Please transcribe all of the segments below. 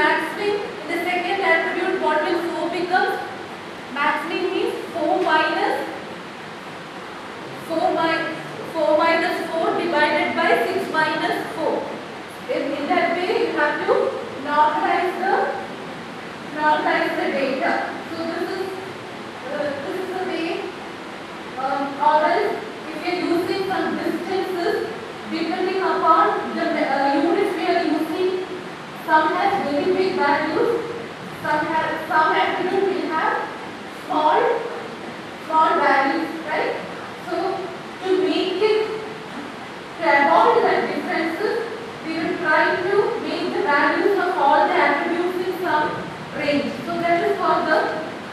max in the second attribute what will 4 becomes? Max means 4 minus 4 minus 4 minus 4 divided by 6 minus 4. In, in that way you have to normalize the normalize the data. So this is uh, this is the way um, or else if you are using some distances depending upon the uh, units we are using some has very big values. Some have some attribute will have small small values right? So to make it to avoid the differences we will try to make the values of all the attributes in some range. So that is for the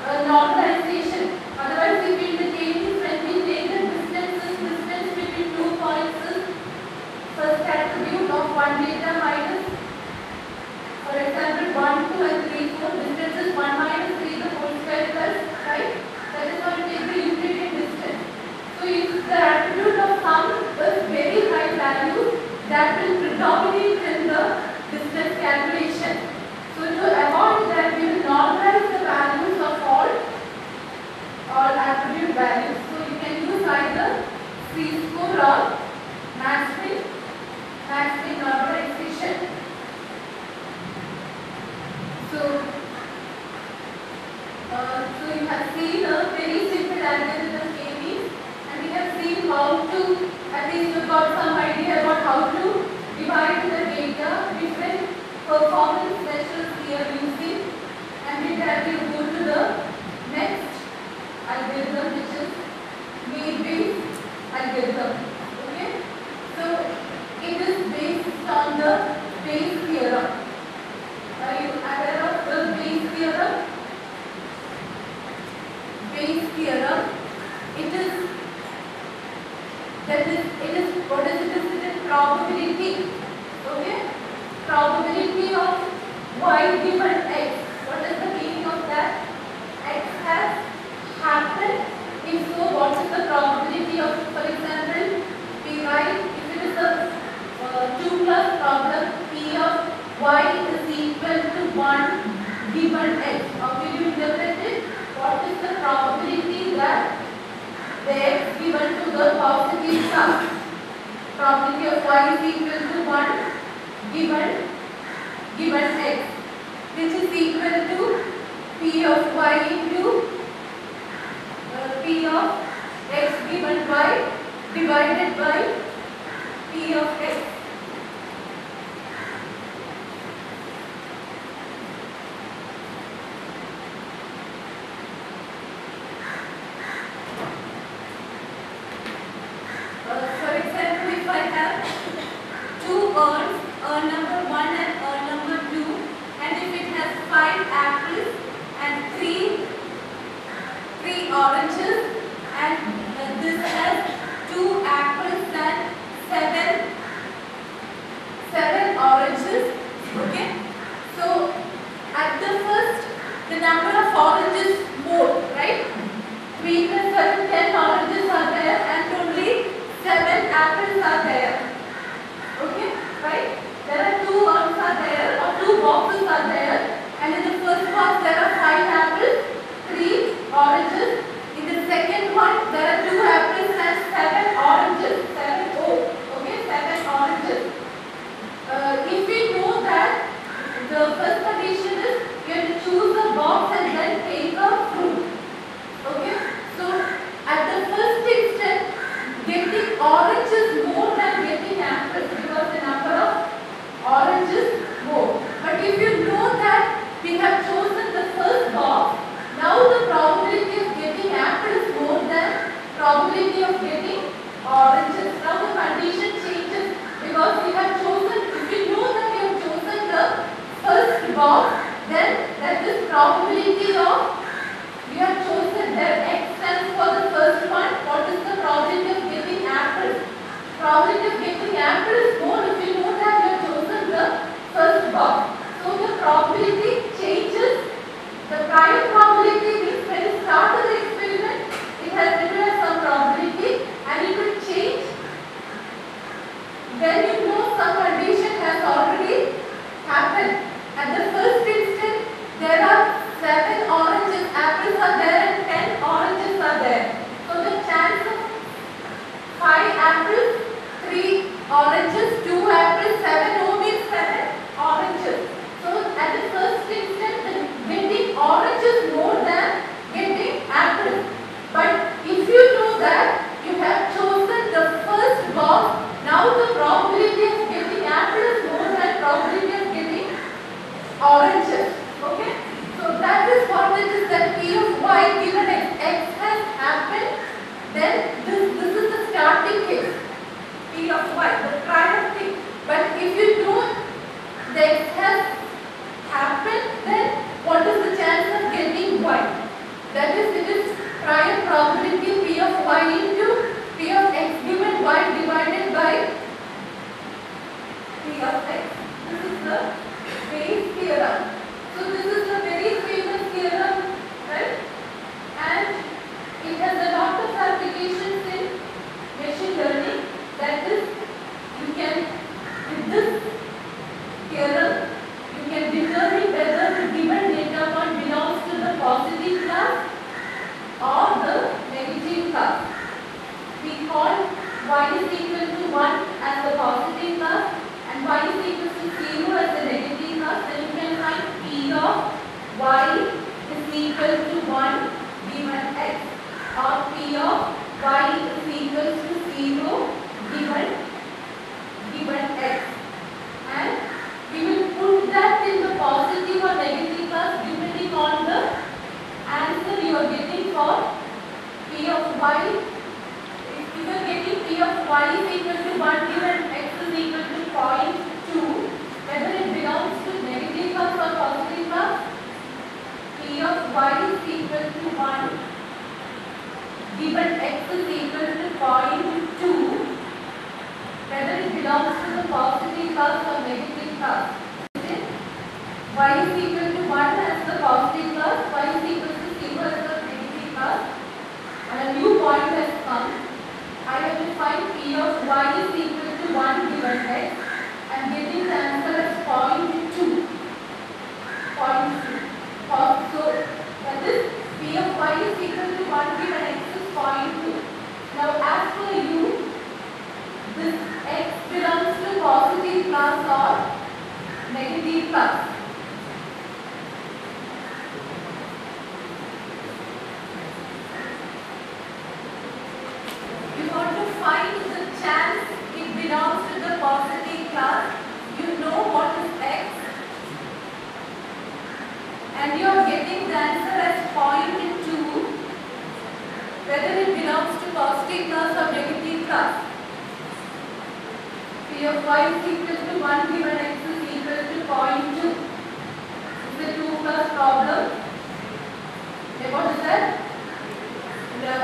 uh, normalization. Otherwise in the cases when we take the distances distance between two points is first attribute of one data minus for example 1 2 and 3 4 distance is 1 minus 3 the whole square plus right that is how we take the Euclidean distance so if the attribute of sum is very high value that will predominate in the distance calculation so to avoid that we will normalize the values of all all attribute values. So you can use either Z-score or max-min, max-min normalization. So, uh, so you have seen a very simple algorithm KV and we have seen how to, at least you got some idea about how to divide the data, different performance measures we are using and with that we go to the next algorithm which is naive Bayes algorithm. Okay? So it is based on the Bayes theorem. Are you aware of the Bayes theorem? Bayes theorem. It is that is it is what is it? It is probability. Okay? Probability of y given x. What is the meaning of that? X has happened. If so, what is the probability of, for example, P y, if it is a uh, 2 plus problem, P of y is equal to 1 given x. How will you interpret it? What is the probability that the x given to the positive sum? Probability of y is equal to 1 given given x which is equal to p of y into uh, p of x given by divided by p of x. Uh, for example, if I have two urns, urn number 1 and urn number 2 and if it has 5 apples and 3 three oranges and uh, this has 2 apples and 7 7 oranges okay so at the first the number of oranges more right 3 plus 7 10 oranges are there and only 7 apples are there Okay, right? There are two urns are there or two boxes are there and in the first box there are five apples, three oranges. In the second one there are two apples and seven oranges. Seven oh, okay, seven oranges. Uh, if we know that the first orange is more than getting apples because the number of oranges more. But if you know that we have chosen the first box, now the probability of getting apples more than probability of getting oranges. Now the condition changes because we have chosen, if you know that we have chosen the first box, then that is probability of, we have chosen that x stands for the first one, what is the probability more the first box. So the probability changes. The prior probability is y is equal to 1 as the positive class, y is equal to 0 as the negative class, and a new point has come. I have to find p of y is equal to 1 given x and getting the answer as 0.2. 0.2. Uh, So that is p of y is equal to 1 given x is 0.2. Now as per you, this x belongs to positive class or negative class. You want to find the chance it belongs to the positive class. You know what is x and you are getting the as 0.2 whether it belongs to positive class or negative class. P of y is equal to 1 given x is equal to 0.2. It's a 2 plus problem. Okay, what is that? The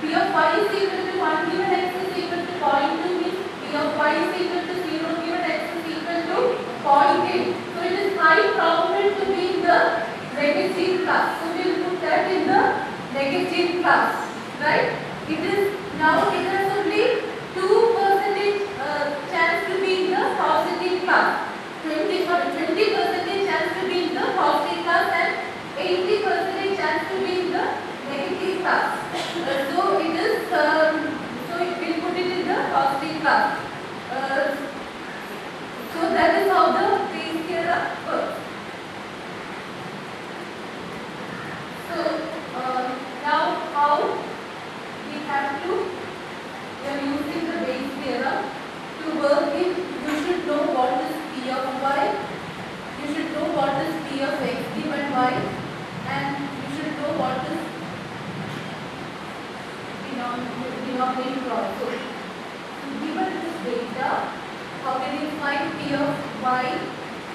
P of y is equal to 1 given x is equal to 0.2 means P of y is equal to 0 given x is equal to 0.8. So it is high probability to be in the negative class. So we will in the negative class. Right? It is now it has only 2 percentage uh, chance to be in the positive class. 20 for 20 percentage chance to be in the positive class and 80 percentage chance to be in the negative class. Uh, so it is um, so it will put it in the positive class. Uh, so that is how the Bayes theorem works. So uh, now how we have to using the Bayes theorem to work it. You should know what is p of y. You should know what is p of x given y, and you should know what is denominator also. Given this data, how can you find p of y,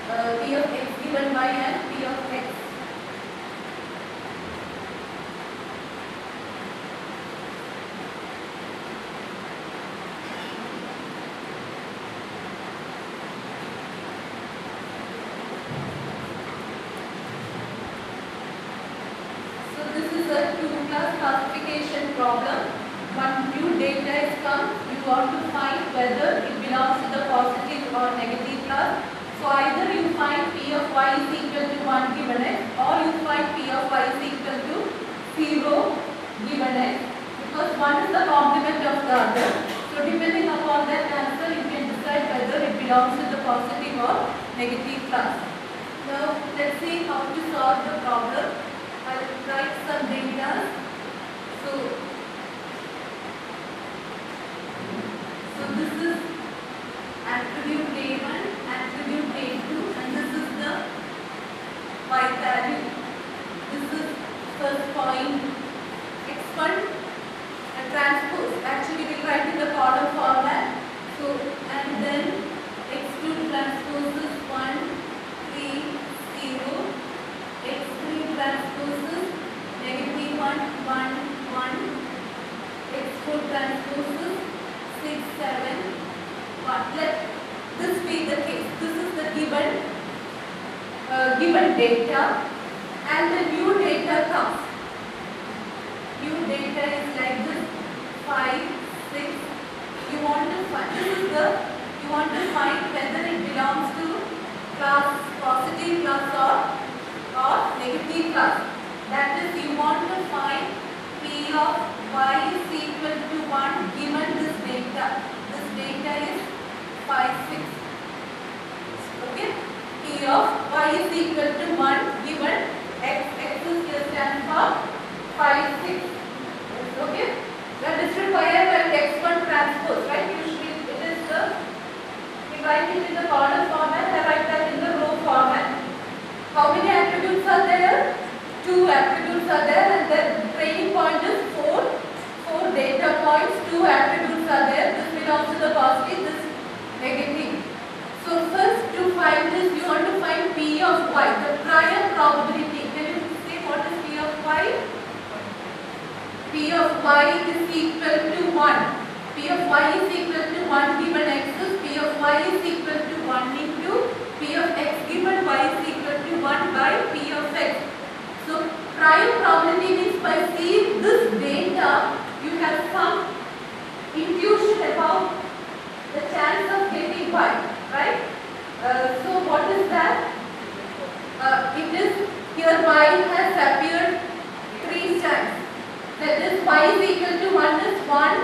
uh, p of x given y, and p of x? So this is a two-class classification problem. One new data is come, you want to find whether it belongs to the positive or negative class. So either you find p of y is equal to 1 given x or you find p of y is equal to 0 given x because one is the complement of the other. So depending upon that answer you can decide whether it belongs to the positive or negative class. Now let's see how to solve the problem. I'll write some data. So, this is attribute A1, attribute A2 and this is the y value. This is first point x1 and transpose. Actually we write in the column format. So and then x2 transpose is 1, 3, 0. x3 transpose is negative 1, 1, 1. x4 transpose is given uh, given data and the new data comes. New data is like this 5, 6. You want to find the you want to find whether it belongs to class positive class or or negative class. That is you want to find P of y is equal to 1 given this data. This data is 5, 6. Okay? P of y is equal to 1 given x, x is here stands for 5, 6. Okay? That is required by x1 transpose, right? Usually it is the, we write it in the column format, I write that in the row format. How many attributes are there? Two attributes are there and the training point is 4. 4 data points, 2 attributes are there. This belongs to the positive, this negative. So first to find this, you want to find P of y, the prior probability. Can you say what is P of y? P of y is equal to 1. P of y is equal to 1 given x is P of y is equal to 1 into P of x given y is equal to 1 by P of x. So prior probability means by seeing this data, you have some intuition about the chance of getting y, right? Uh, so what is that? Uh, it is here y has appeared three times. That is y is equal to 1 is 1,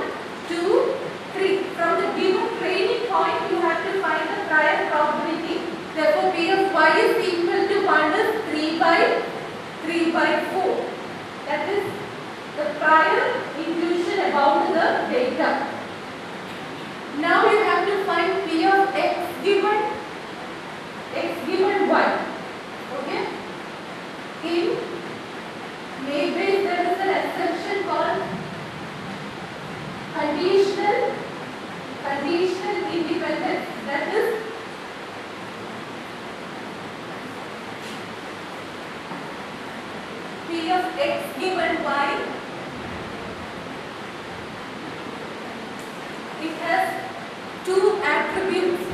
2, 3. From the given training point, you have to find the prior probability. Therefore, P of y is equal to 1 is 3 by 3 by 4. That is the prior intuition about the data. Now you have to find P of x given x given y. Okay? In Maybe there is an exception called conditional conditional independence. That is P of x given y. attributes.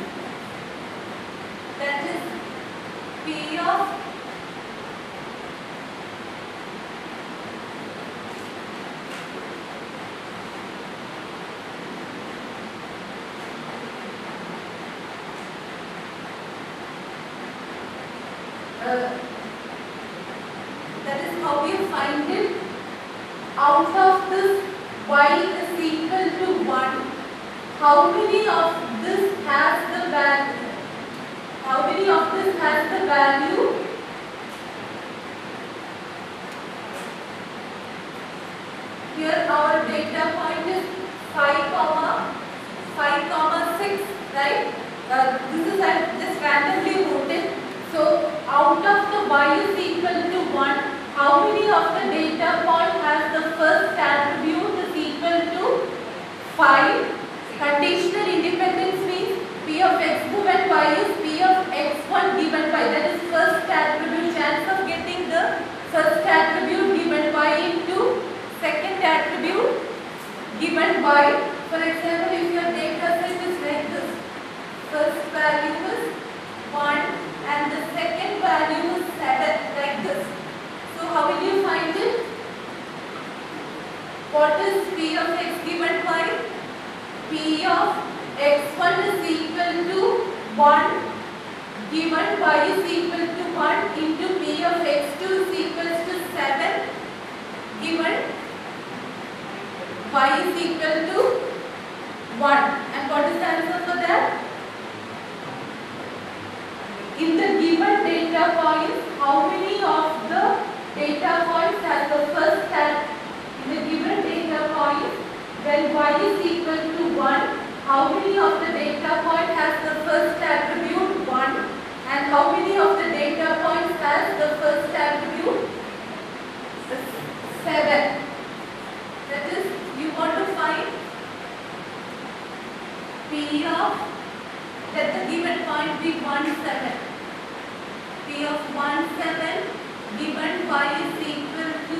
Y is equal to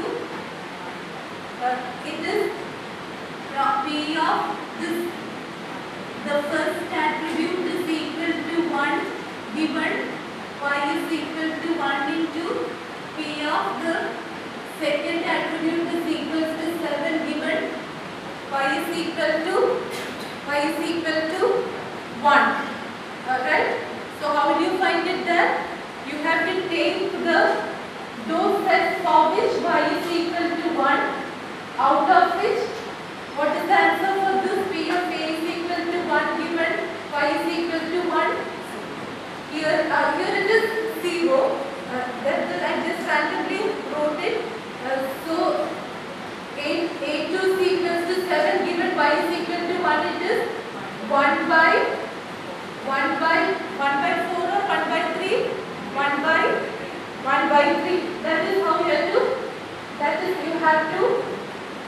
uh, it is P of this the first attribute is equal to 1 given y is equal to 1 into P of the second attribute is equal to 7 given y is equal to y is equal to 1. Alright? So how will you find it there? You have to take the those sets for which y is equal to 1 out of which what is the answer for this p of a is equal to 1 given y is equal to 1 here uh, here it is 0 uh, that is I just randomly wrote it. Uh, so 8 a to c equals to 7 given y is equal to 1 it is 1 by 1 by 1 by 4 or 1 by 3 1 by 1 by 3 that is how you have to that is you have to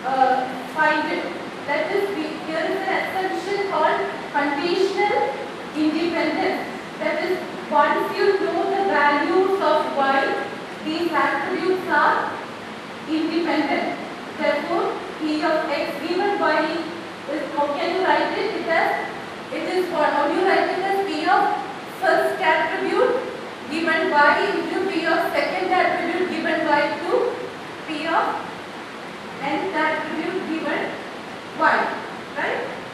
uh, find it. That is here is an assumption called conditional independence. That is once you know the values of y these attributes are independent. Therefore p of x given y is how can you write it it as it is what how do you write it as p of first attribute given by into p of second attribute given y to? P of nth attribute given y right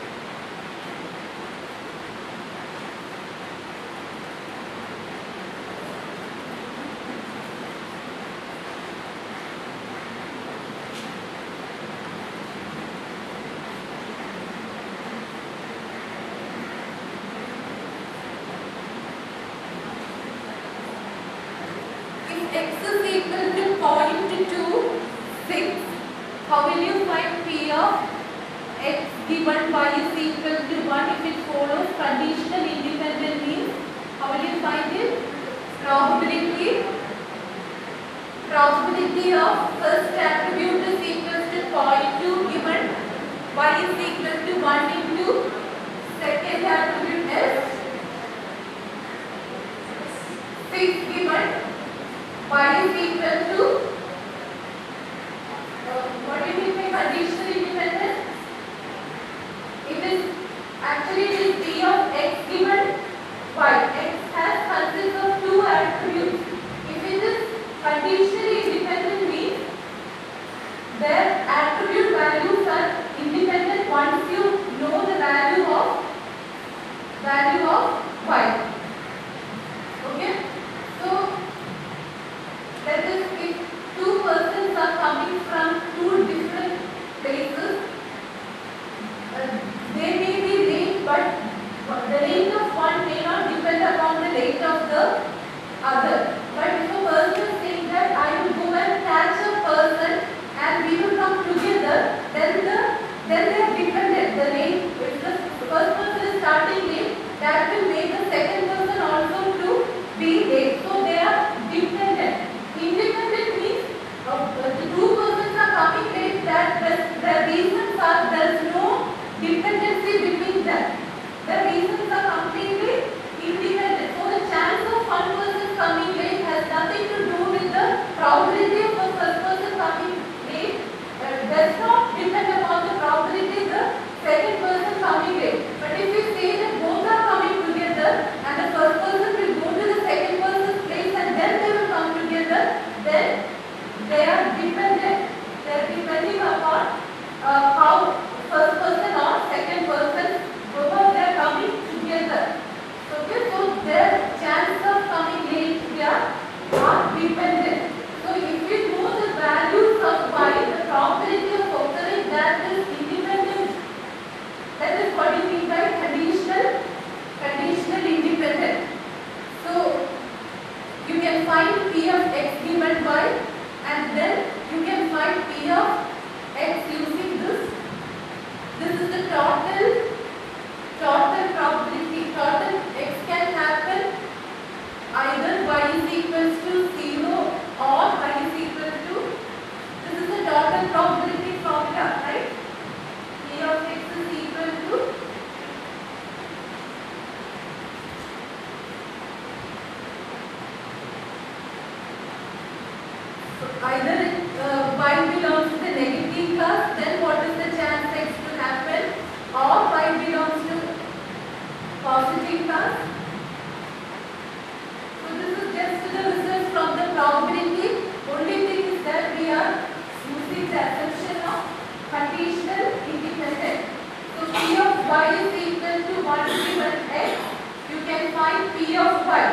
P of y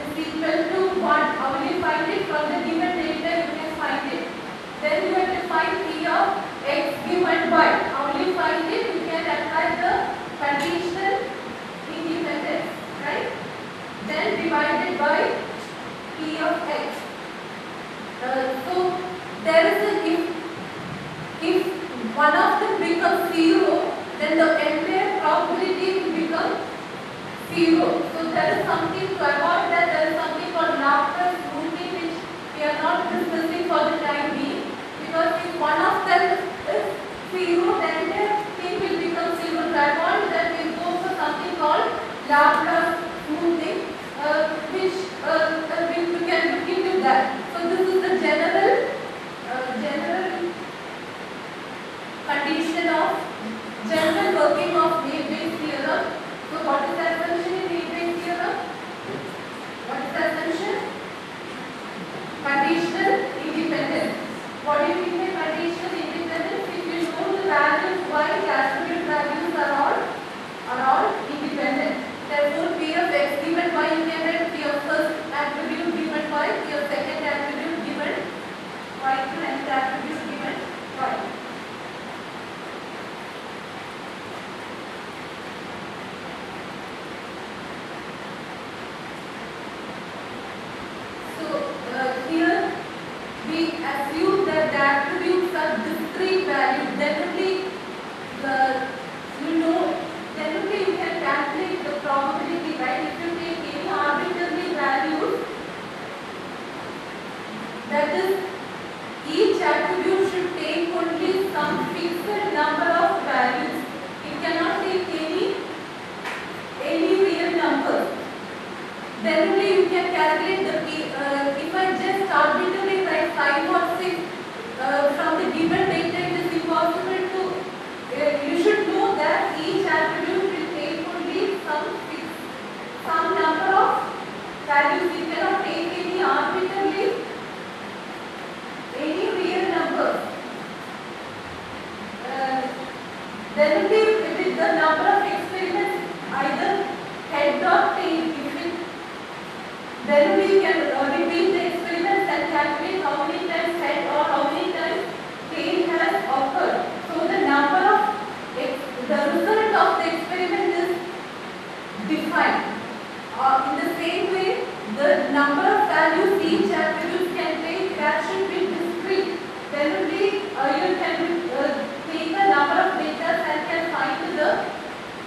is equal to 1. How will you find it? From the given data you can find it. Then you have to find P of x given y. How will you find it? You can apply the conditional independence, right? Then divided by P of x. Uh, so there is a if if one of them becomes zero, then the entire probability will become zero. So there is something to avoid that. There is something called Laplace smoothing which we are not discussing for the time being. Because one of them is zero, then the thing will become zero. To avoid that, we go for something called Laplace smoothing, uh, which uh, uh, we, we can look into that. So this is the general, uh, general condition of general working of naive Bayes theorem. So what is the assumption in naive Bayes theorem? What is the assumption? Conditional independence. What do you mean by conditional independence? If you know the values y, the attribute values are all are all independent. Therefore, P of x given y you can write P of first attribute given y, P of second attribute given y, and the attribute given y. So uh, here we assume that the attributes are discrete values. Then only the you know then only you can calculate the probability, right? If you take any arbitrary values, that is each attribute should take only some fixed number of values. It cannot take any any real numbers then only you can calculate the. Uh, if I just arbitrarily write 5 or 6 uh, from the given data, it is impossible to, uh, you should know that each attribute will take only some fixed, some number of values. You cannot take any arbitrarily, any real numbers. Uh, then only with the number of experiments, either head or tail, it then you can repeat the experiments and calculate how many times head or how many times tail has occurred. So the number of the result of the experiment is defined. Uh, in the same way, the number of values each attribute can take that should be discrete. Then only uh, you can uh, take the number of data and can find the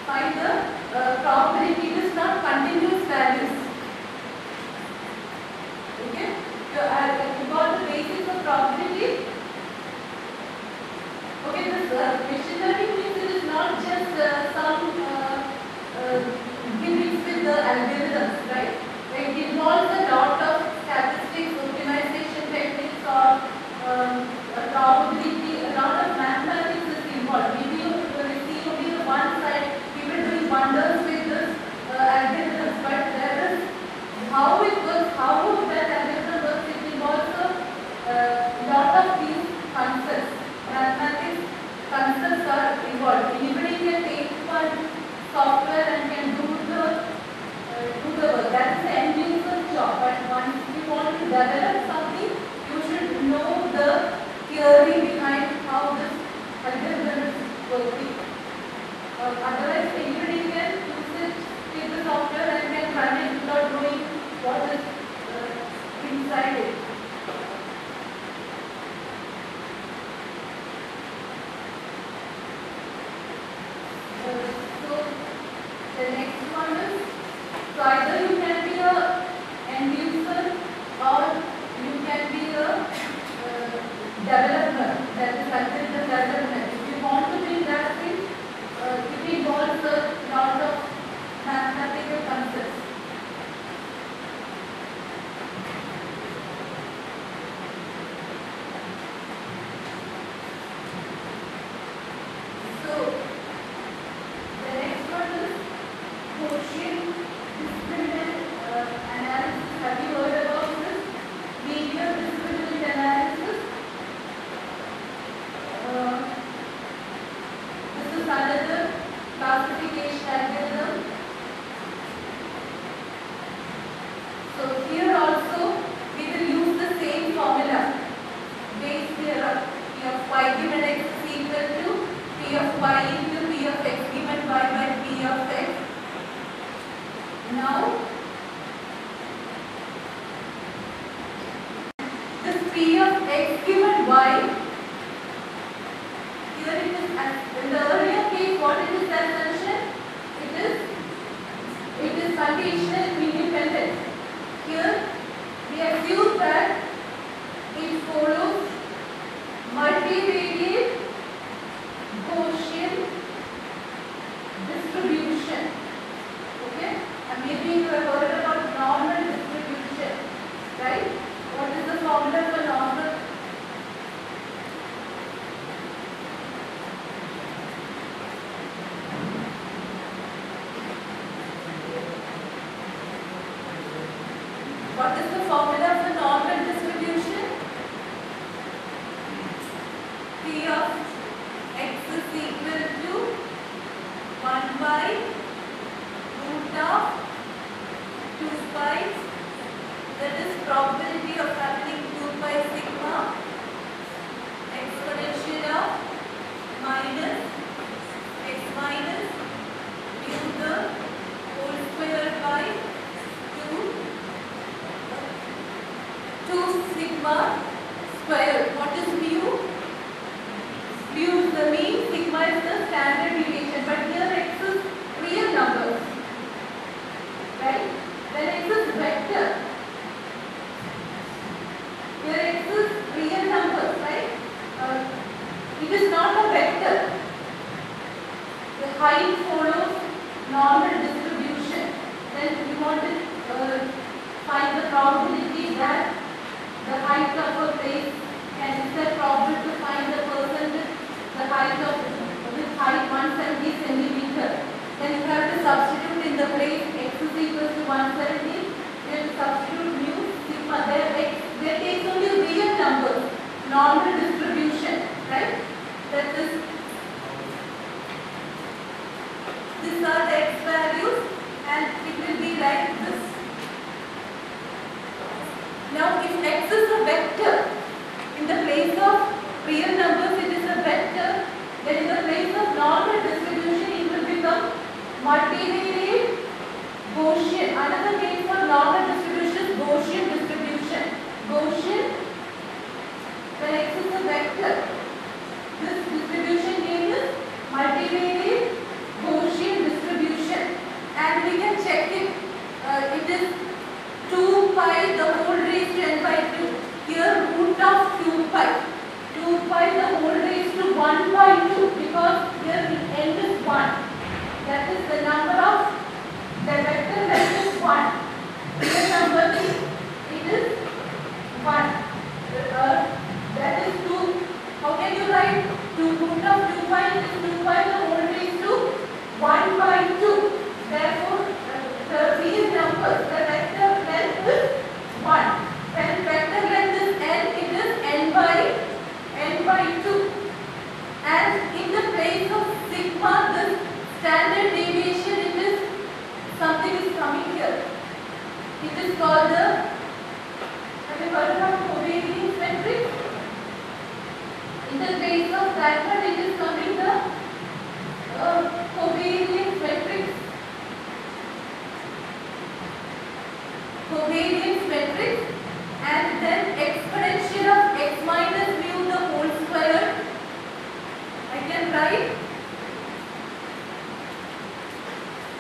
find the uh, probability. It is not continuous values. Okay? So, uh, you got the basis of probability. Okay, this uh, machine learning means it is not just uh, some uh, uh, gimmicks with the algorithms, right? It involves a lot of statistics, optimization techniques, or um, a probability, a lot of mathematics is involved. Maybe you will see only the one side, people doing wonders with this uh, algorithms, but there is how it works, how that algorithm works, it involves a uh, lot of these concepts. Mathematics concepts are involved. Anybody can take one software and can do the uh, do the work. That is the end user job. But once you want to develop something, you should know the theory behind how this algorithm is working. Uh, otherwise, anybody can use it, take the software and can run it without knowing what is uh, inside it. a view that it follows multivariate will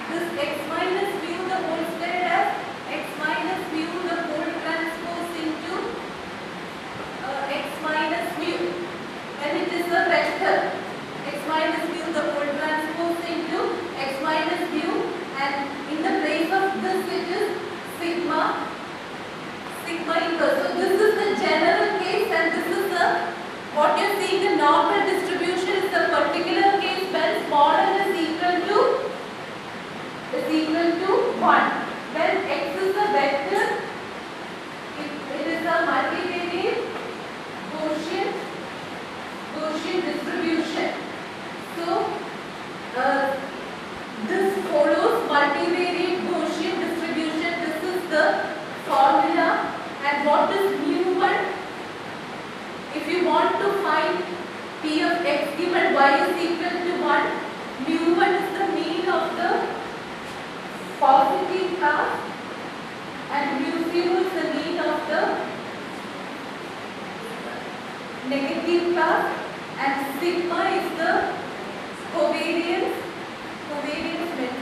this x minus mu the whole what is mu 1? If you want to find P of x given y is equal to 1, mu 1 is the mean of the positive half and mu 0 is the mean of the negative half and sigma is the covariance, covariance matrix.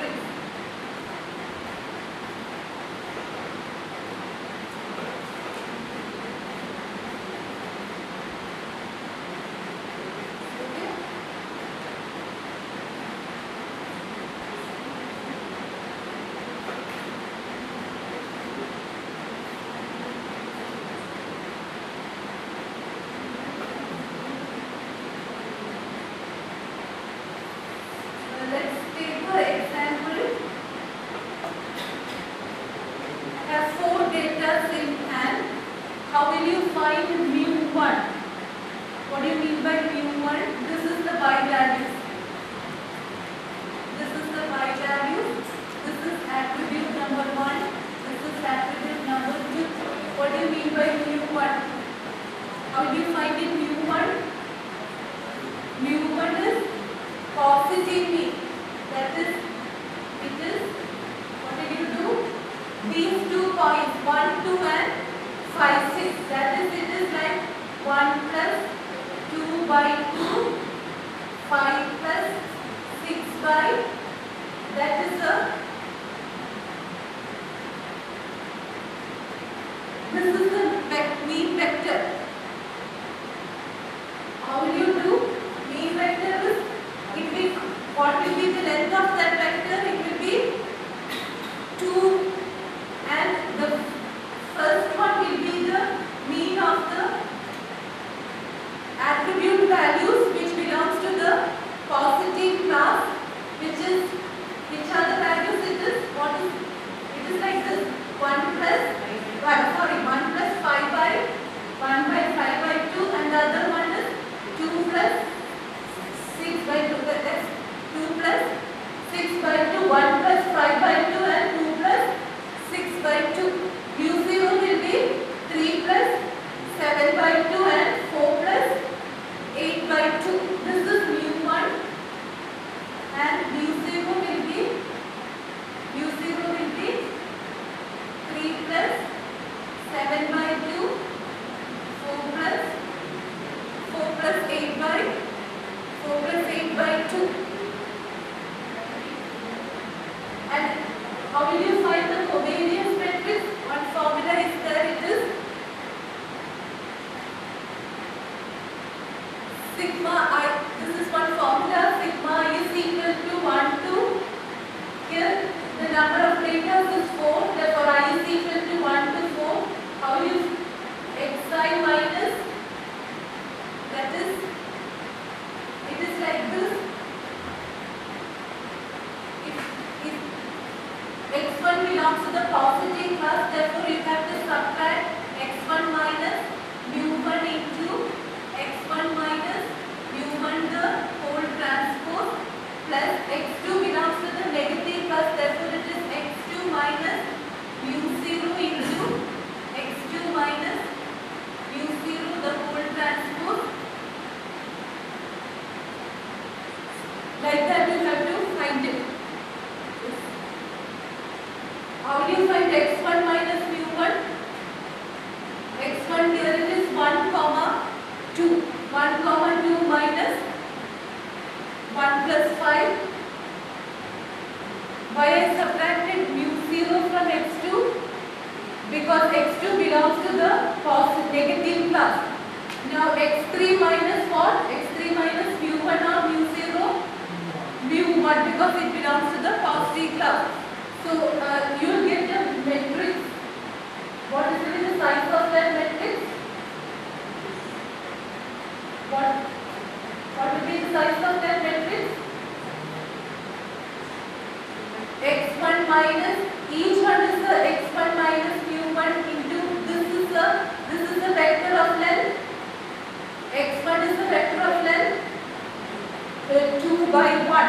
By 2, 5 plus 6 by, that is a, plus 5. Why I subtracted mu0 from x2? Because x2 belongs to the positive negative class. Now x3 minus what? x3 minus mu1 or mu0? mu1 because it belongs to the positive class. So uh, you will get a matrix. What is really the size of that matrix? What what will be the size of that matrix? x1 minus, each one is the x1 minus q1 into, this is the, this is the vector of length, x1 is the vector of length, uh, 2 by 1,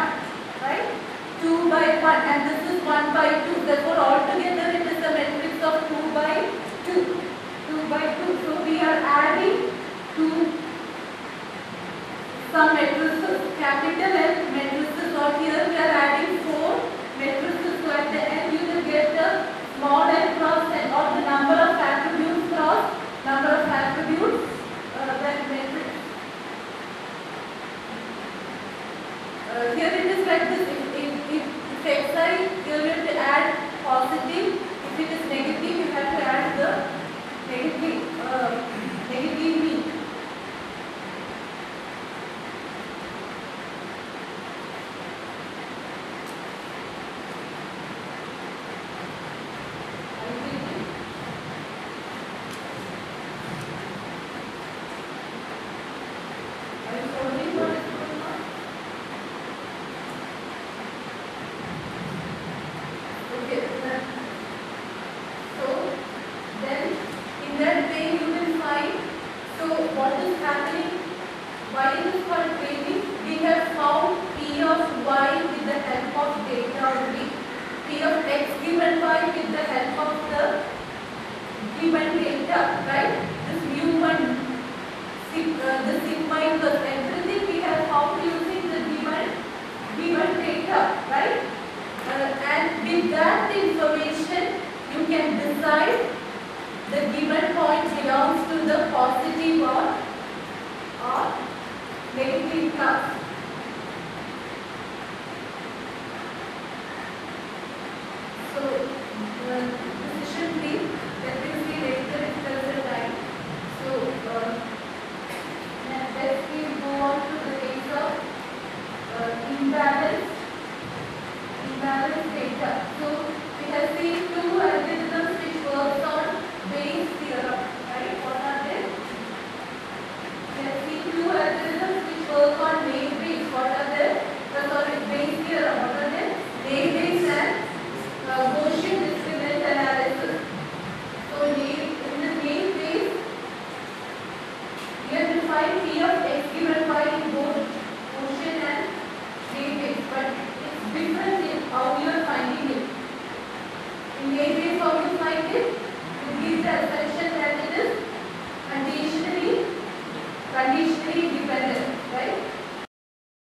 right, 2 by 1 and this is 1 by 2, therefore altogether it is a matrix of 2 by 2, 2 by 2, so we are adding 2 some matrices, capital L matrices. Or here we are adding 4 Metal With that information, you can decide the given point belongs to the positive or, or negative cup.